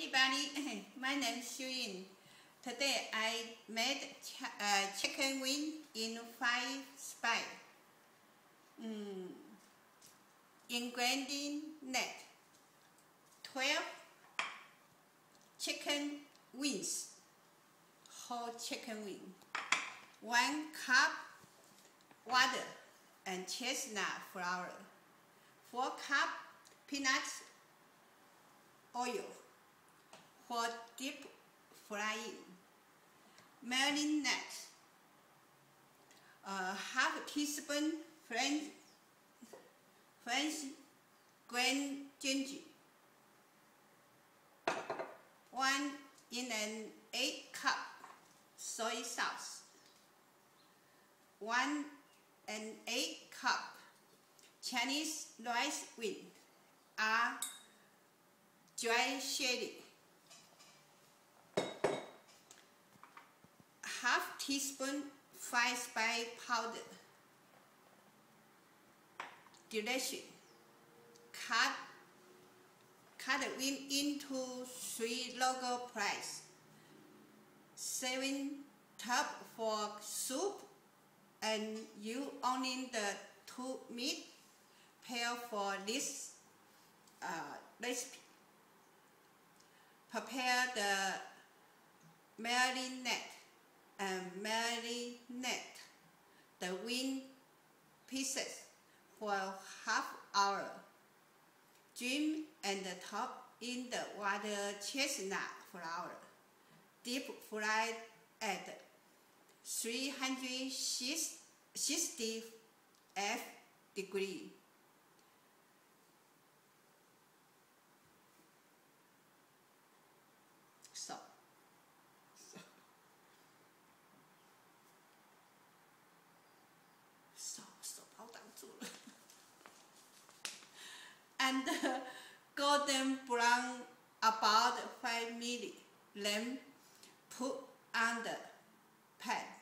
everybody, my name is Xu. Today I made ch uh, chicken wing in five spice. Mm. Ingredient net 12 chicken wings, whole chicken wing, 1 cup water and chestnut flour, 4 cup peanuts oil for deep frying. Marinade. Uh, half teaspoon French, French ground ginger. One in an 8 cup soy sauce. One and 8 cup Chinese rice wine are dry shaded. Half teaspoon five spice powder. Delicious. Cut cut the wing into three local price. Seven top for soup and you only the two meat pair for this uh, recipe prepare the marinade and marinate the pieces for half hour. Drain and top in the water chestnut flour. Deep fried at 360 F degree. and golden brown about five 5 million. Then put under pan.